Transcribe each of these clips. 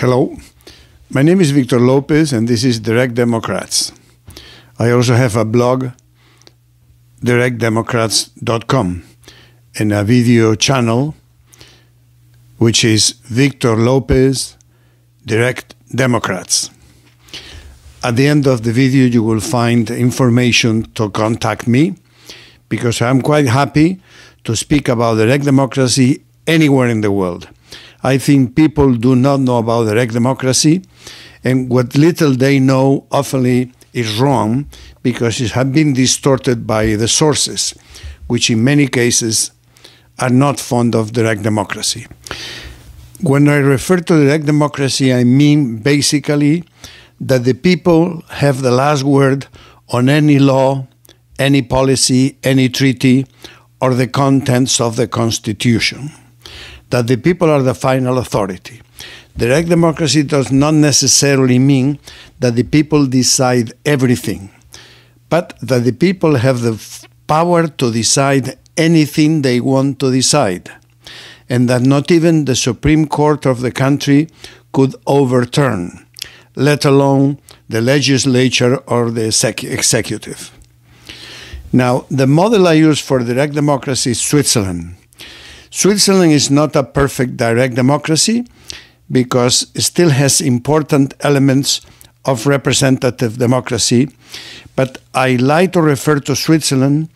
Hello, my name is Victor Lopez, and this is Direct Democrats. I also have a blog, directdemocrats.com, and a video channel, which is Victor Lopez Direct Democrats. At the end of the video, you will find information to contact me because I'm quite happy to speak about direct democracy anywhere in the world. I think people do not know about direct democracy, and what little they know often is wrong because it has been distorted by the sources, which in many cases are not fond of direct democracy. When I refer to direct democracy, I mean basically that the people have the last word on any law, any policy, any treaty, or the contents of the Constitution that the people are the final authority. Direct democracy does not necessarily mean that the people decide everything, but that the people have the power to decide anything they want to decide, and that not even the Supreme Court of the country could overturn, let alone the legislature or the executive. Now, the model I use for direct democracy is Switzerland. Switzerland is not a perfect direct democracy because it still has important elements of representative democracy. But I like to refer to Switzerland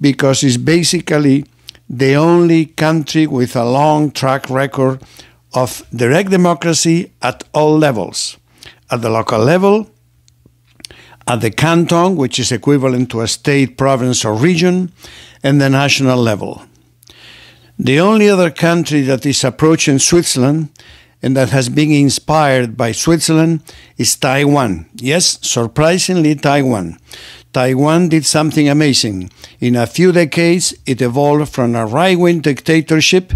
because it's basically the only country with a long track record of direct democracy at all levels at the local level, at the canton, which is equivalent to a state, province, or region, and the national level. The only other country that is approaching Switzerland and that has been inspired by Switzerland is Taiwan. Yes, surprisingly, Taiwan. Taiwan did something amazing. In a few decades, it evolved from a right wing dictatorship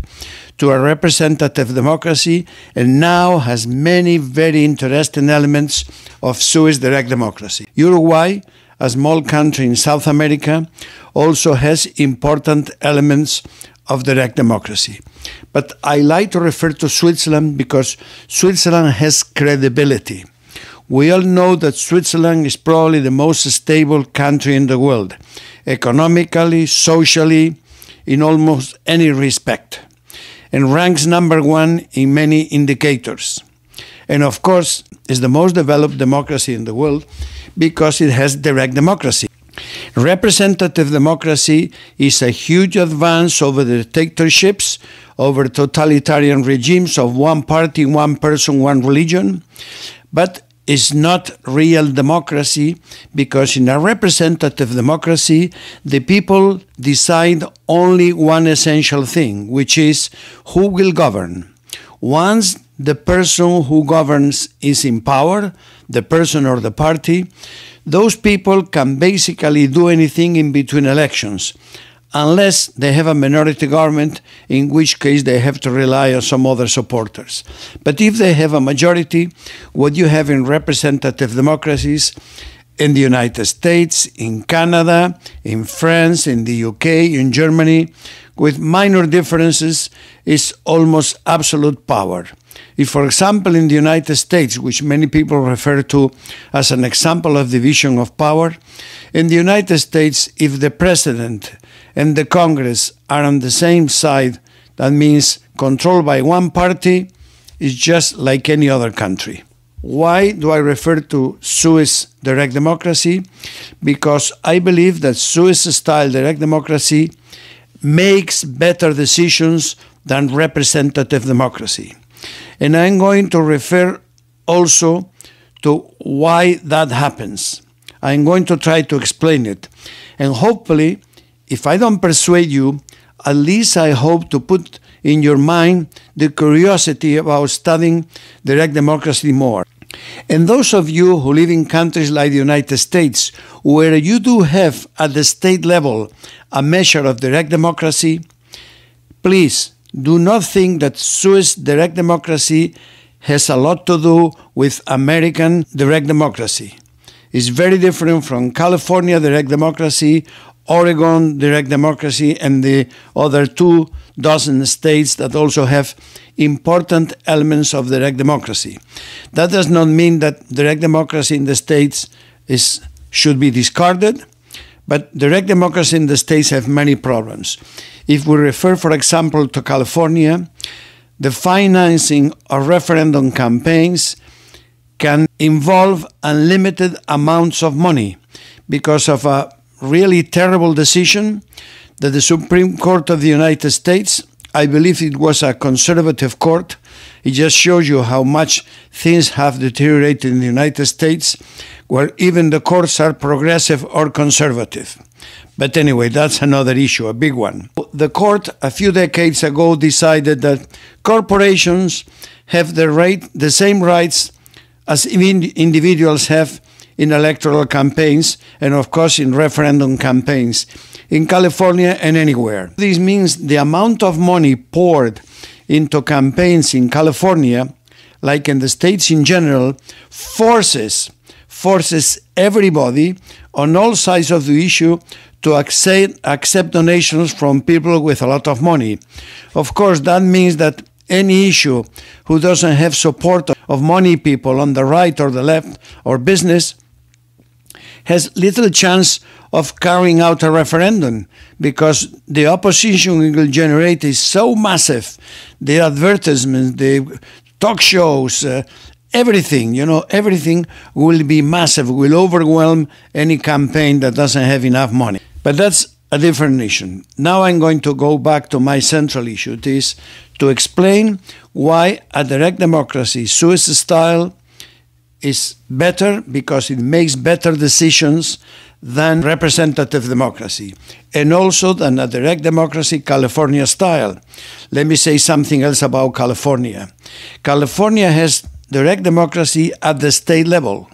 to a representative democracy and now has many very interesting elements of Swiss direct democracy. Uruguay, a small country in South America, also has important elements of direct democracy. But I like to refer to Switzerland because Switzerland has credibility. We all know that Switzerland is probably the most stable country in the world, economically, socially, in almost any respect, and ranks number one in many indicators. And of course, is the most developed democracy in the world because it has direct democracy. Representative democracy is a huge advance over the dictatorships, over totalitarian regimes of one party, one person, one religion, but is not real democracy because in a representative democracy, the people decide only one essential thing, which is who will govern. Once the person who governs is in power, the person or the party, those people can basically do anything in between elections unless they have a minority government, in which case they have to rely on some other supporters. But if they have a majority, what you have in representative democracies in the United States, in Canada, in France, in the UK, in Germany, with minor differences, is almost absolute power. If, for example, in the United States, which many people refer to as an example of division of power, in the United States, if the president and the Congress are on the same side, that means controlled by one party, it's just like any other country. Why do I refer to Swiss direct democracy? Because I believe that Swiss style direct democracy makes better decisions than representative democracy. And I'm going to refer also to why that happens. I'm going to try to explain it. And hopefully, if I don't persuade you, at least I hope to put in your mind the curiosity about studying direct democracy more. And those of you who live in countries like the United States, where you do have at the state level a measure of direct democracy, please do not think that Swiss direct democracy has a lot to do with American direct democracy. It's very different from California direct democracy Oregon, direct democracy, and the other two dozen states that also have important elements of direct democracy. That does not mean that direct democracy in the states is, should be discarded, but direct democracy in the states have many problems. If we refer, for example, to California, the financing of referendum campaigns can involve unlimited amounts of money because of a really terrible decision that the Supreme Court of the United States, I believe it was a conservative court, it just shows you how much things have deteriorated in the United States, where even the courts are progressive or conservative. But anyway, that's another issue, a big one. The court a few decades ago decided that corporations have the right, the same rights as individuals have in electoral campaigns and, of course, in referendum campaigns in California and anywhere. This means the amount of money poured into campaigns in California, like in the states in general, forces forces everybody on all sides of the issue to accept, accept donations from people with a lot of money. Of course, that means that any issue who doesn't have support of money people on the right or the left or business has little chance of carrying out a referendum because the opposition it will generate is so massive. The advertisements, the talk shows, uh, everything, you know, everything will be massive, will overwhelm any campaign that doesn't have enough money. But that's a different issue. Now I'm going to go back to my central issue. It is to explain why a direct democracy, Swiss style, is better because it makes better decisions than representative democracy and also than a direct democracy California style. Let me say something else about California. California has direct democracy at the state level,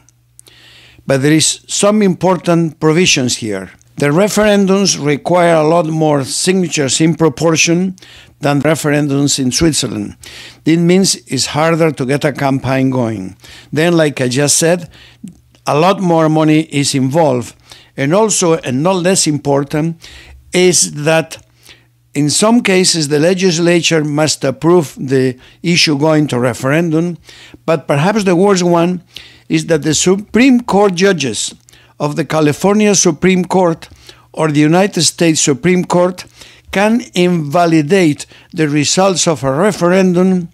but there is some important provisions here. The referendums require a lot more signatures in proportion than referendums in Switzerland. This means it's harder to get a campaign going. Then, like I just said, a lot more money is involved. And also, and not less important, is that in some cases the legislature must approve the issue going to referendum, but perhaps the worst one is that the Supreme Court judges of the California Supreme Court or the United States Supreme Court can invalidate the results of a referendum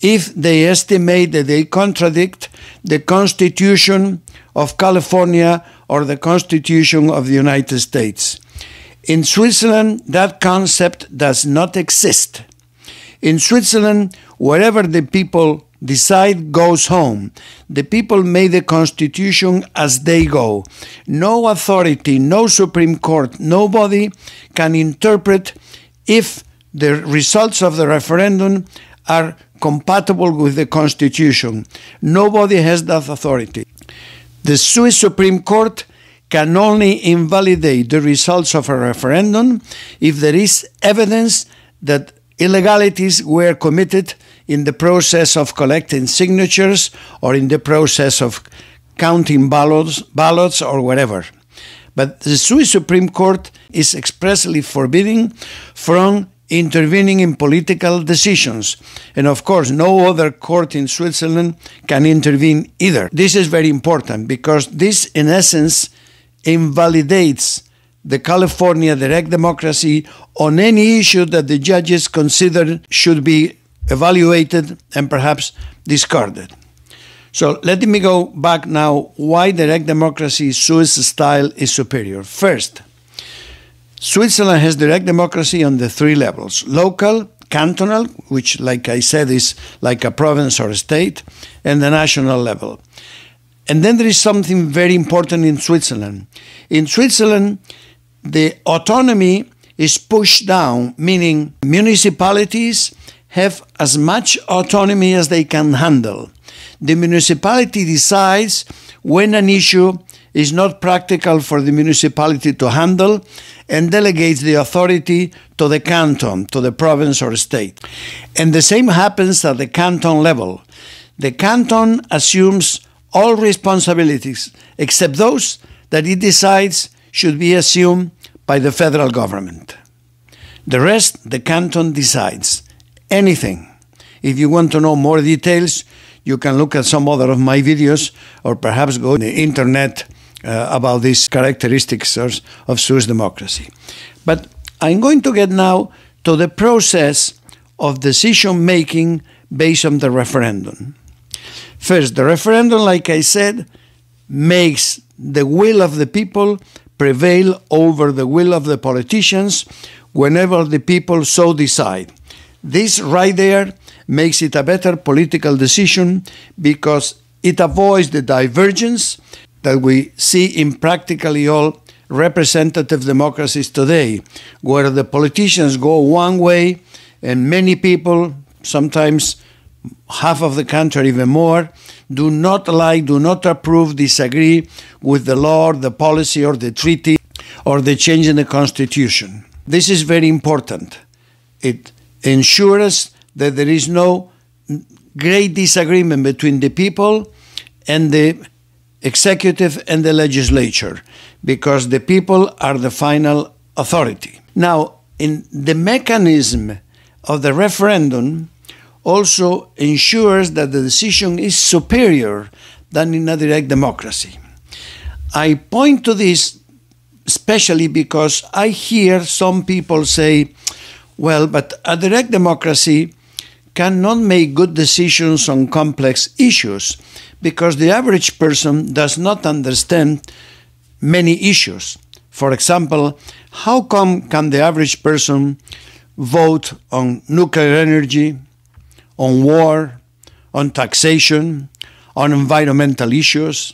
if they estimate that they contradict the Constitution of California or the Constitution of the United States. In Switzerland, that concept does not exist. In Switzerland, wherever the people decide goes home. The people made the constitution as they go. No authority, no Supreme Court, nobody can interpret if the results of the referendum are compatible with the constitution. Nobody has that authority. The Swiss Supreme Court can only invalidate the results of a referendum if there is evidence that illegalities were committed in the process of collecting signatures or in the process of counting ballots, ballots or whatever. But the Swiss Supreme Court is expressly forbidding from intervening in political decisions. And of course, no other court in Switzerland can intervene either. This is very important because this, in essence, invalidates the California direct democracy on any issue that the judges consider should be evaluated and perhaps discarded. So let me go back now why direct democracy Swiss style is superior. First, Switzerland has direct democracy on the three levels local, cantonal, which, like I said, is like a province or a state, and the national level. And then there is something very important in Switzerland. In Switzerland, the autonomy is pushed down, meaning municipalities have as much autonomy as they can handle. The municipality decides when an issue is not practical for the municipality to handle and delegates the authority to the canton, to the province or state. And the same happens at the canton level. The canton assumes all responsibilities except those that it decides should be assumed by the federal government. The rest, the canton decides anything. If you want to know more details, you can look at some other of my videos or perhaps go on the internet uh, about these characteristics of, of Swiss democracy. But I'm going to get now to the process of decision making based on the referendum. First, the referendum, like I said, makes the will of the people prevail over the will of the politicians whenever the people so decide. This right there makes it a better political decision because it avoids the divergence that we see in practically all representative democracies today, where the politicians go one way and many people, sometimes half of the country, even more, do not like, do not approve, disagree with the law, the policy, or the treaty, or the change in the constitution. This is very important. It ensures that there is no great disagreement between the people and the executive and the legislature because the people are the final authority. Now, in the mechanism of the referendum also ensures that the decision is superior than in a direct democracy. I point to this especially because I hear some people say, well, but a direct democracy cannot make good decisions on complex issues because the average person does not understand many issues. For example, how come can the average person vote on nuclear energy, on war, on taxation, on environmental issues,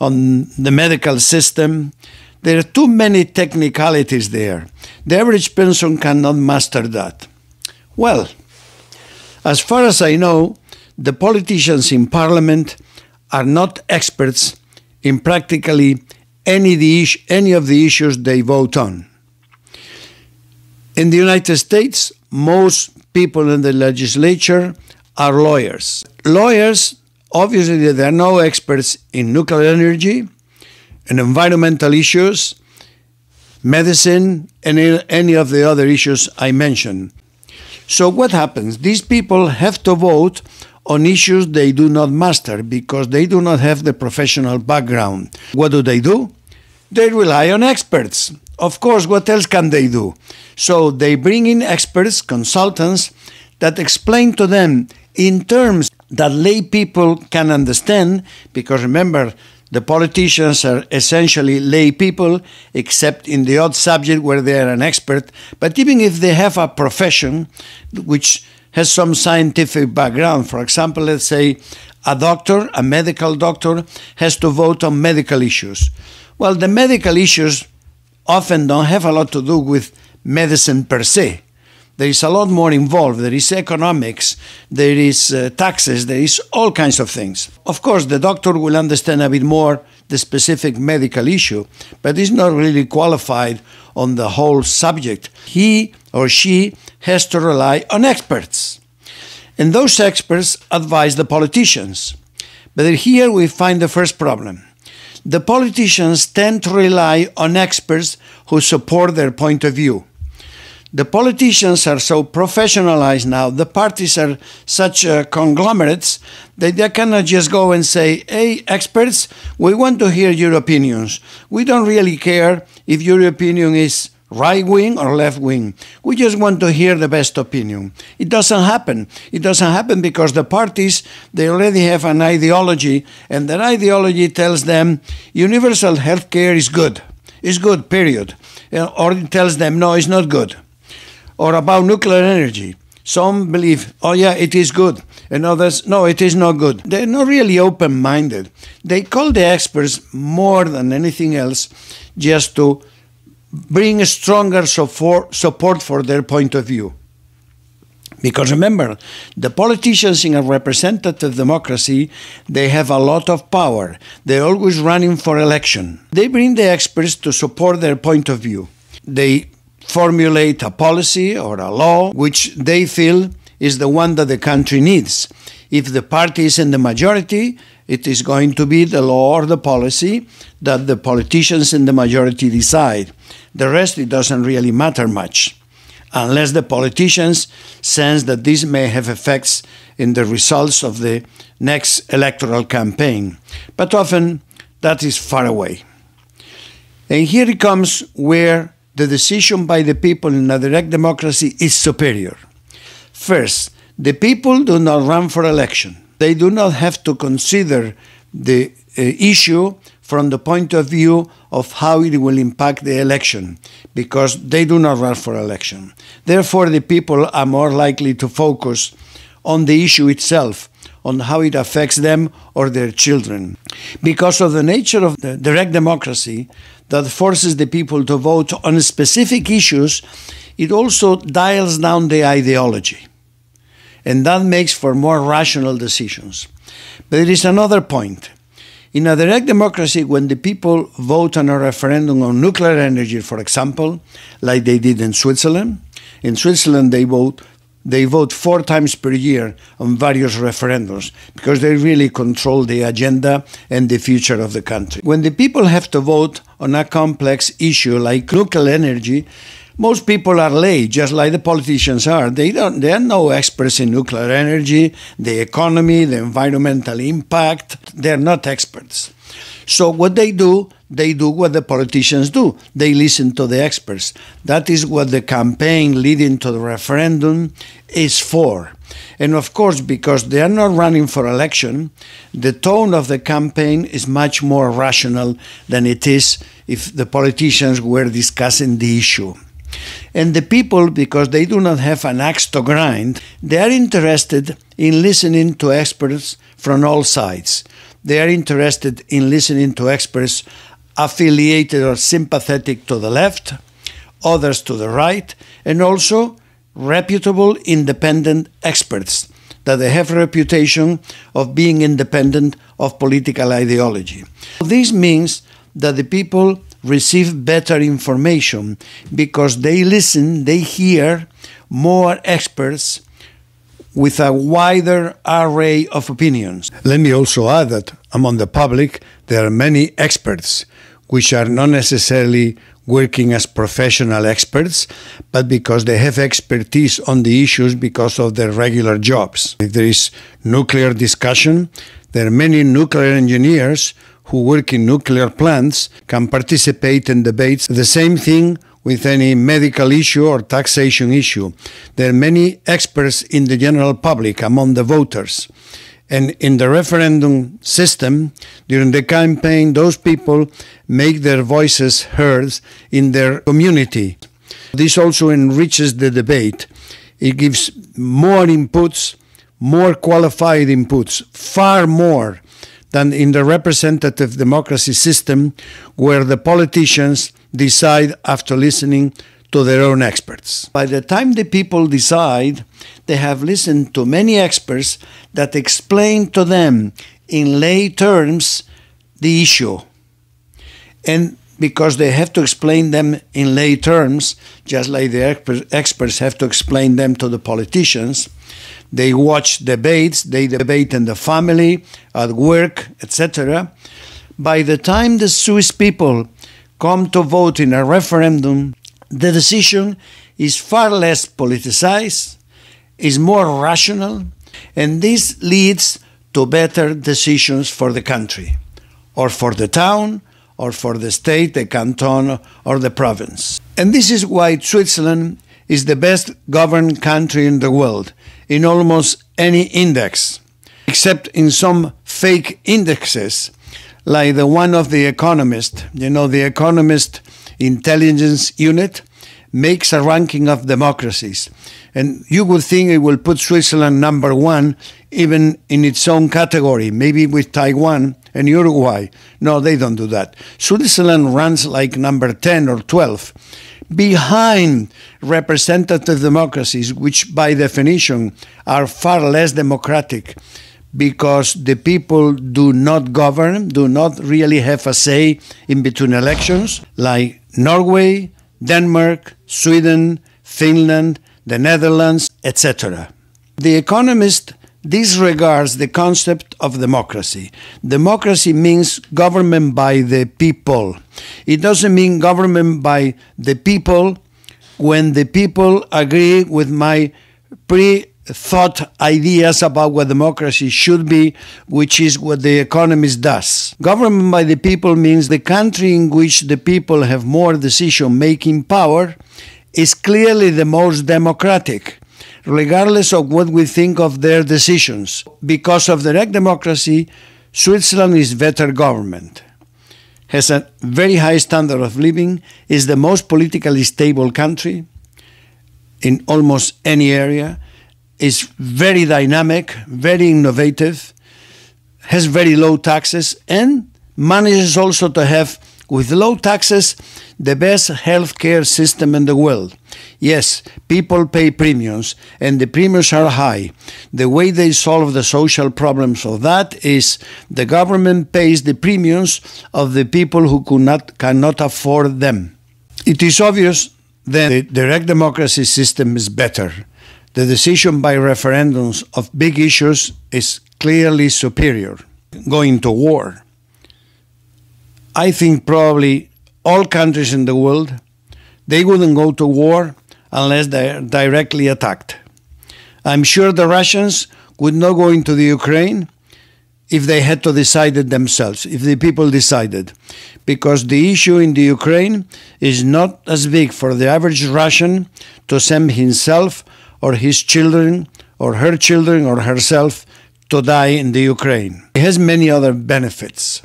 on the medical system? There are too many technicalities there. The average person cannot master that. Well, as far as I know, the politicians in parliament are not experts in practically any, the any of the issues they vote on. In the United States, most people in the legislature are lawyers. Lawyers, obviously, they are no experts in nuclear energy, and environmental issues, medicine, and any of the other issues I mentioned. So, what happens? These people have to vote on issues they do not master because they do not have the professional background. What do they do? They rely on experts. Of course, what else can they do? So they bring in experts, consultants, that explain to them in terms that lay people can understand, because remember, the politicians are essentially lay people, except in the odd subject where they are an expert. But even if they have a profession which has some scientific background, for example, let's say a doctor, a medical doctor, has to vote on medical issues. Well, the medical issues often don't have a lot to do with medicine per se. There is a lot more involved. There is economics, there is uh, taxes, there is all kinds of things. Of course, the doctor will understand a bit more the specific medical issue, but is not really qualified on the whole subject. He or she has to rely on experts. And those experts advise the politicians. But here we find the first problem. The politicians tend to rely on experts who support their point of view the politicians are so professionalized now, the parties are such uh, conglomerates that they cannot just go and say, hey, experts, we want to hear your opinions. We don't really care if your opinion is right wing or left wing. We just want to hear the best opinion. It doesn't happen. It doesn't happen because the parties, they already have an ideology, and that ideology tells them universal health care is good. It's good, period. Uh, or it tells them, no, it's not good or about nuclear energy. Some believe, oh yeah, it is good, and others, no, it is not good. They're not really open minded. They call the experts more than anything else just to bring stronger support, for their point of view. Because remember, the politicians in a representative democracy, they have a lot of power. They're always running for election. They bring the experts to support their point of view. They formulate a policy or a law which they feel is the one that the country needs. If the party is in the majority, it is going to be the law or the policy that the politicians in the majority decide. The rest, it doesn't really matter much, unless the politicians sense that this may have effects in the results of the next electoral campaign. But often, that is far away. And here it comes where the decision by the people in a direct democracy is superior. First, the people do not run for election. They do not have to consider the uh, issue from the point of view of how it will impact the election because they do not run for election. Therefore, the people are more likely to focus on the issue itself, on how it affects them or their children. Because of the nature of the direct democracy that forces the people to vote on specific issues, it also dials down the ideology. And that makes for more rational decisions. But there is another point. In a direct democracy, when the people vote on a referendum on nuclear energy, for example, like they did in Switzerland, in Switzerland they vote they vote four times per year on various referendums because they really control the agenda and the future of the country. When the people have to vote on a complex issue like nuclear energy, most people are lay, just like the politicians are. They don't. They are no experts in nuclear energy, the economy, the environmental impact. They are not experts. So what they do, they do what the politicians do. They listen to the experts. That is what the campaign leading to the referendum is for. And of course, because they are not running for election, the tone of the campaign is much more rational than it is if the politicians were discussing the issue. And the people, because they do not have an axe to grind, they are interested in listening to experts from all sides. They are interested in listening to experts affiliated or sympathetic to the left, others to the right, and also reputable independent experts that they have a reputation of being independent of political ideology. This means that the people receive better information because they listen, they hear more experts with a wider array of opinions. Let me also add that among the public, there are many experts which are not necessarily working as professional experts, but because they have expertise on the issues because of their regular jobs. If there is nuclear discussion, there are many nuclear engineers who work in nuclear plants can participate in debates. The same thing with any medical issue or taxation issue. There are many experts in the general public among the voters. And in the referendum system, during the campaign, those people make their voices heard in their community. This also enriches the debate. It gives more inputs, more qualified inputs, far more than in the representative democracy system, where the politicians decide after listening to their own experts. By the time the people decide, they have listened to many experts that explain to them in lay terms the issue. And because they have to explain them in lay terms, just like the experts have to explain them to the politicians, they watch debates, they debate in the family, at work, etc. By the time the Swiss people come to vote in a referendum, the decision is far less politicized, is more rational, and this leads to better decisions for the country, or for the town, or for the state, the canton, or the province. And this is why Switzerland is the best governed country in the world in almost any index, except in some fake indexes like the one of the Economist. You know, the Economist intelligence unit makes a ranking of democracies. And you would think it will put Switzerland number one, even in its own category, maybe with Taiwan and Uruguay. No, they don't do that. Switzerland runs like number 10 or 12, behind representative democracies, which by definition are far less democratic because the people do not govern, do not really have a say in between elections, like Norway, Denmark, Sweden, Finland, the Netherlands, etc. The economist disregards the concept of democracy. Democracy means government by the people. It doesn't mean government by the people when the people agree with my pre thought ideas about what democracy should be, which is what the economist does. Government by the people means the country in which the people have more decision making power is clearly the most democratic regardless of what we think of their decisions. Because of direct democracy, Switzerland is better government, has a very high standard of living, is the most politically stable country in almost any area, is very dynamic, very innovative, has very low taxes, and manages also to have with low taxes, the best healthcare system in the world. Yes, people pay premiums, and the premiums are high. The way they solve the social problems of that is the government pays the premiums of the people who could not, cannot afford them. It is obvious that the direct democracy system is better. The decision by referendums of big issues is clearly superior. Going to war I think probably all countries in the world, they wouldn't go to war unless they're directly attacked. I'm sure the Russians would not go into the Ukraine if they had to decide it themselves, if the people decided. Because the issue in the Ukraine is not as big for the average Russian to send himself or his children or her children or herself to die in the Ukraine. It has many other benefits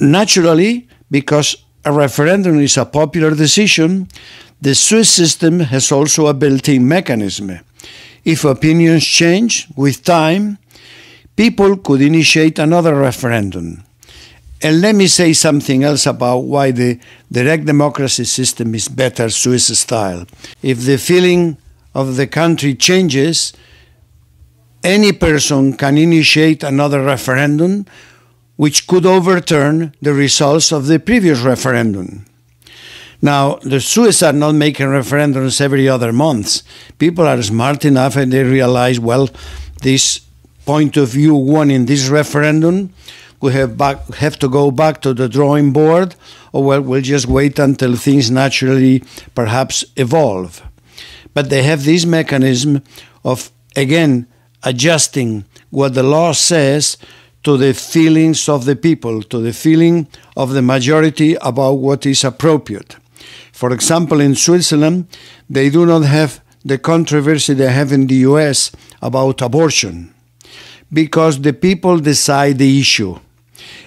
naturally, because a referendum is a popular decision, the Swiss system has also a built in mechanism. If opinions change with time, people could initiate another referendum. And let me say something else about why the direct democracy system is better Swiss style. If the feeling of the country changes, any person can initiate another referendum which could overturn the results of the previous referendum. Now, the Swiss are not making referendums every other month. People are smart enough and they realize, well, this point of view won in this referendum. We have, back, have to go back to the drawing board, or well, we'll just wait until things naturally perhaps evolve. But they have this mechanism of, again, adjusting what the law says to the feelings of the people, to the feeling of the majority about what is appropriate. For example, in Switzerland, they do not have the controversy they have in the US about abortion because the people decide the issue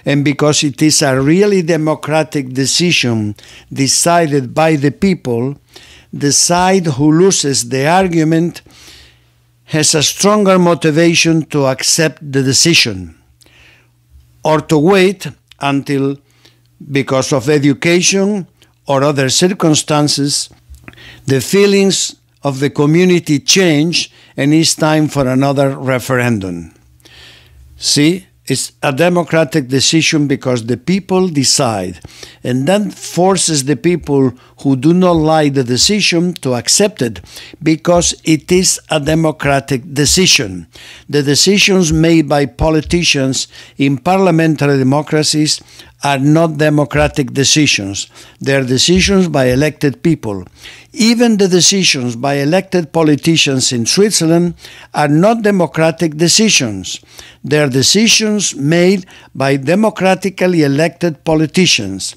and because it is a really democratic decision decided by the people, the side who loses the argument has a stronger motivation to accept the decision or to wait until, because of education or other circumstances, the feelings of the community change and it's time for another referendum. See, it's a democratic decision because the people decide, and then forces the people who do not like the decision to accept it because it is a democratic decision. The decisions made by politicians in parliamentary democracies are not democratic decisions. They are decisions by elected people. Even the decisions by elected politicians in Switzerland are not democratic decisions. They are decisions made by democratically elected politicians.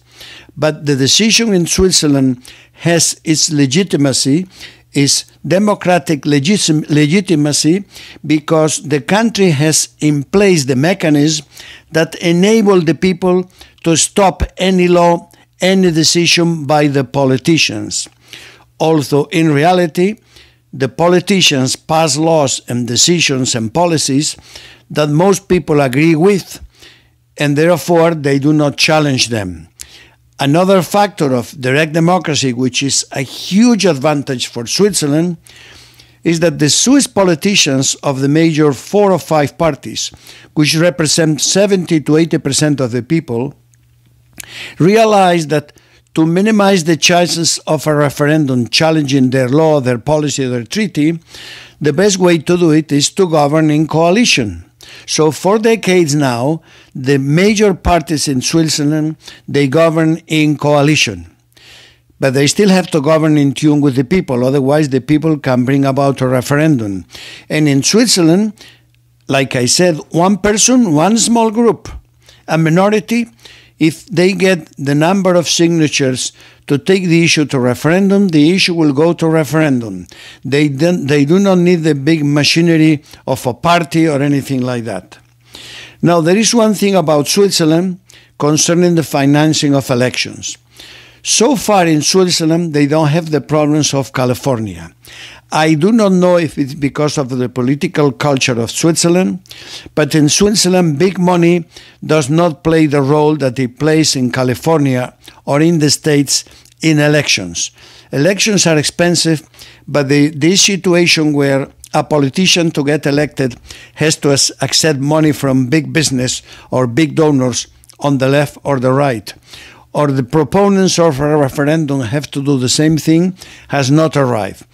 But the decision in Switzerland has its legitimacy, is democratic legitimacy, because the country has in place the mechanism that enable the people to stop any law, any decision by the politicians. Although in reality, the politicians pass laws and decisions and policies that most people agree with, and therefore they do not challenge them. Another factor of direct democracy, which is a huge advantage for Switzerland, is that the Swiss politicians of the major four or five parties, which represent 70 to 80 percent of the people, realize that to minimize the chances of a referendum challenging their law, their policy, their treaty, the best way to do it is to govern in coalition. So for decades now, the major parties in Switzerland, they govern in coalition. But they still have to govern in tune with the people, otherwise the people can bring about a referendum. And in Switzerland, like I said, one person, one small group, a minority, if they get the number of signatures to take the issue to referendum, the issue will go to referendum. They, they do not need the big machinery of a party or anything like that. Now, there is one thing about Switzerland concerning the financing of elections. So far in Switzerland, they don't have the problems of California. I do not know if it's because of the political culture of Switzerland, but in Switzerland, big money does not play the role that it plays in California or in the States in elections. Elections are expensive, but the, this situation where a politician to get elected has to accept money from big business or big donors on the left or the right or the proponents of a referendum have to do the same thing has not arrived.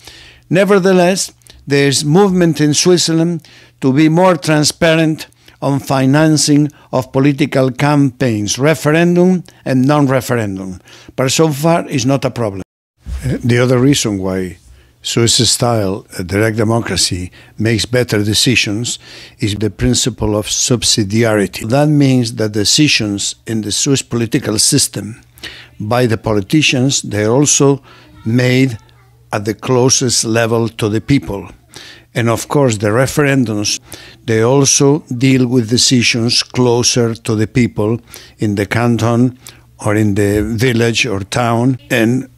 Nevertheless, there is movement in Switzerland to be more transparent on financing of political campaigns, referendum and non-referendum. But so far, it's not a problem. The other reason why Swiss style uh, direct democracy makes better decisions is the principle of subsidiarity. That means that decisions in the Swiss political system by the politicians, they're also made at the closest level to the people. And of course, the referendums, they also deal with decisions closer to the people in the canton or in the village or town. And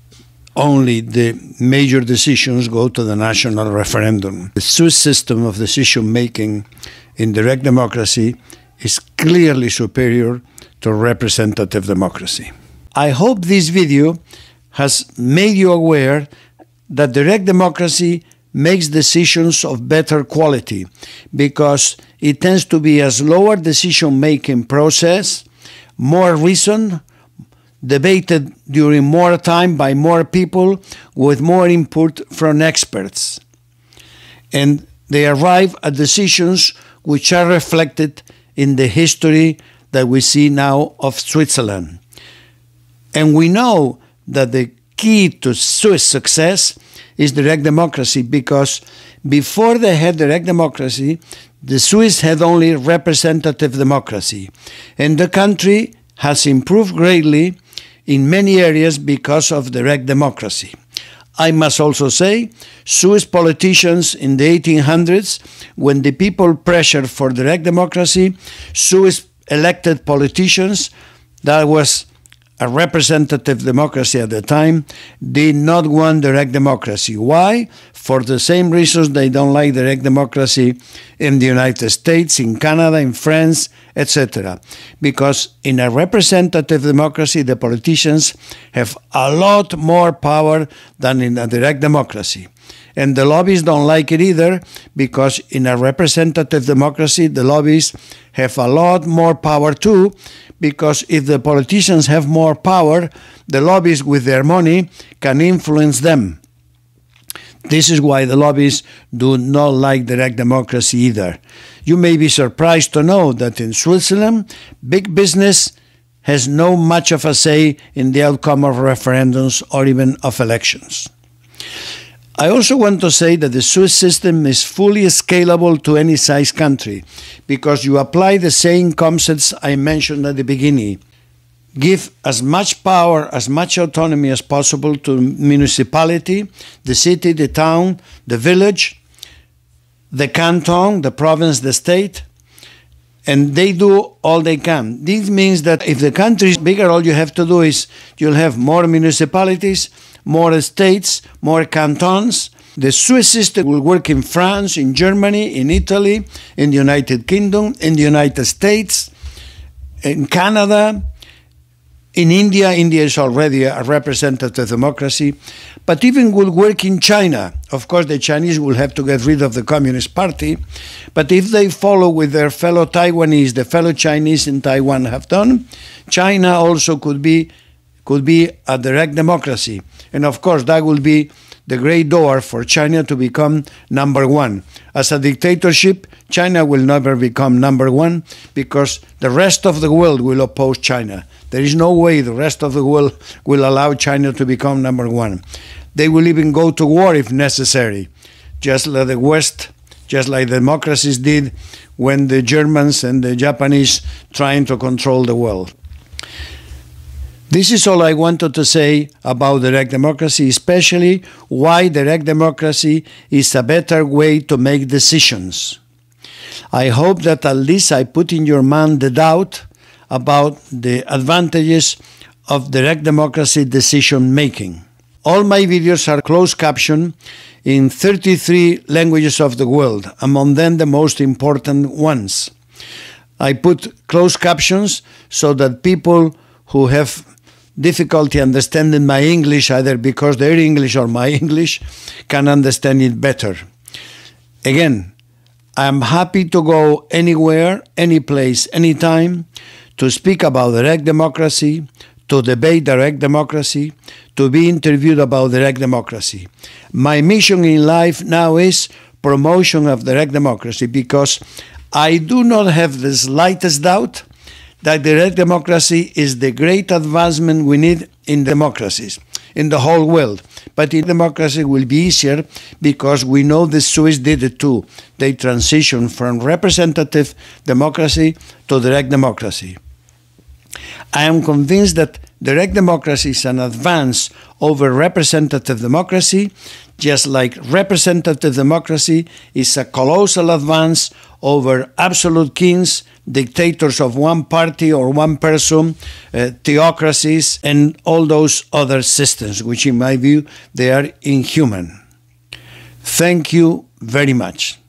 only the major decisions go to the national referendum. The Swiss system of decision making in direct democracy is clearly superior to representative democracy. I hope this video has made you aware that direct democracy makes decisions of better quality because it tends to be a slower decision making process, more reasoned, debated during more time by more people with more input from experts. And they arrive at decisions which are reflected in the history that we see now of Switzerland. And we know that the key to Swiss success is direct democracy because before they had direct democracy, the Swiss had only representative democracy. And the country has improved greatly in many areas because of direct democracy. I must also say, Swiss politicians in the 1800s, when the people pressured for direct democracy, Swiss elected politicians, that was a representative democracy at the time, did not want direct democracy. Why? For the same reasons they don't like direct democracy in the United States, in Canada, in France, etc. Because in a representative democracy, the politicians have a lot more power than in a direct democracy. And the lobbies don't like it either because in a representative democracy, the lobbies have a lot more power too. Because if the politicians have more power, the lobbies with their money can influence them. This is why the lobbies do not like direct democracy either. You may be surprised to know that in Switzerland, big business has no much of a say in the outcome of referendums or even of elections. I also want to say that the Swiss system is fully scalable to any size country because you apply the same concepts I mentioned at the beginning. Give as much power, as much autonomy as possible to municipality, the city, the town, the village, the canton, the province, the state, and they do all they can. This means that if the country is bigger, all you have to do is you'll have more municipalities, more states, more cantons. The Swiss system will work in France, in Germany, in Italy, in the United Kingdom, in the United States, in Canada, in India. India is already a representative democracy, but even will work in China. Of course, the Chinese will have to get rid of the Communist Party, but if they follow with their fellow Taiwanese, the fellow Chinese in Taiwan have done, China also could be could be a direct democracy. And of course, that will be the great door for China to become number one. As a dictatorship, China will never become number one because the rest of the world will oppose China. There is no way the rest of the world will allow China to become number one. They will even go to war if necessary, just like the West, just like democracies did when the Germans and the Japanese trying to control the world. This is all I wanted to say about direct democracy, especially why direct democracy is a better way to make decisions. I hope that at least I put in your mind the doubt about the advantages of direct democracy decision making. All my videos are closed captioned in 33 languages of the world, among them the most important ones. I put closed captions so that people who have difficulty understanding my English, either because their English or my English, can understand it better. Again, I'm happy to go anywhere, any place, anytime to speak about direct democracy, to debate direct democracy, to be interviewed about direct democracy. My mission in life now is promotion of direct democracy because I do not have the slightest doubt that direct democracy is the great advancement we need in democracies in the whole world. But in democracy will be easier because we know the Swiss did it too. They transitioned from representative democracy to direct democracy. I am convinced that direct democracy is an advance over representative democracy, just like representative democracy is a colossal advance over absolute kings, dictators of one party or one person, uh, theocracies, and all those other systems, which in my view, they are inhuman. Thank you very much.